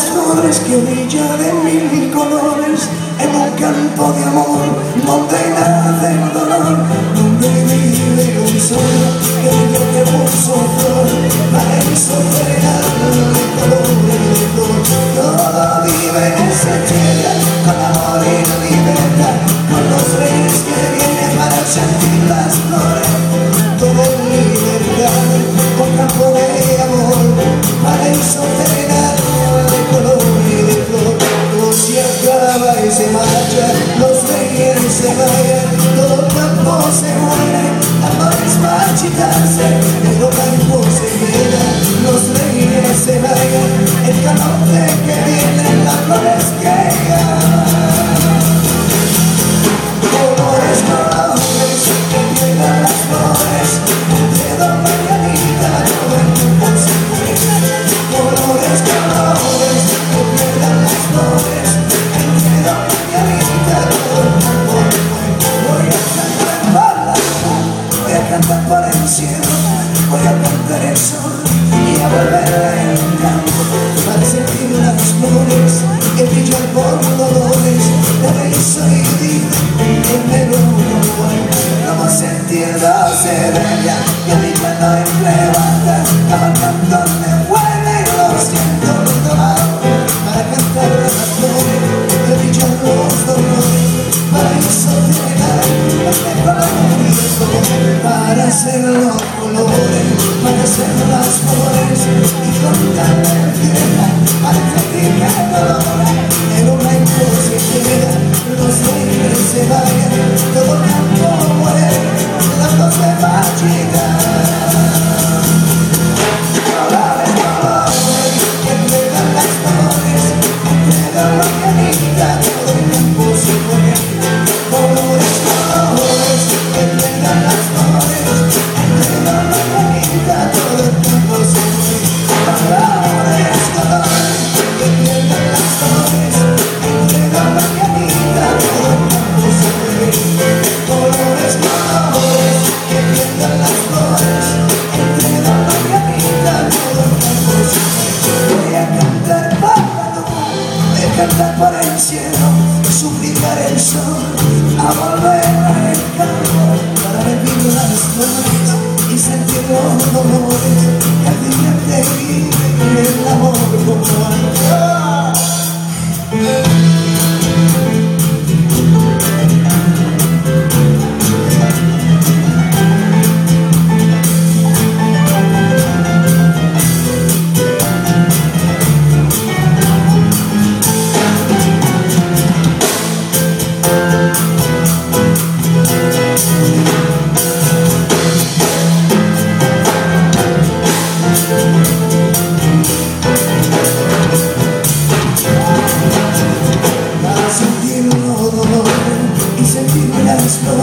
las flores que brillan en mil colores en un campo de amor donde nace el dolor donde vive un sol que yo te puso flor para eso de colores de flor todo vive en esa tierra que las flores que colores colores que las flores mañanitas todo el colores colores que las flores entre dos mañanitas todo el voy a cantar por la voy a cantar el cielo voy a cantar el sol y a volver al de risa y vida en el como sentir dos estrellas que mi cuando levanta cabalgando me vuelve y lo siento para cantar las flores que brillan los dolores para eso llegar este color y sol para hacer los colores para hacer las flores y contar la tierra para sentir el dolor reyes se vayan todo y sentir los dolores al día para sentir los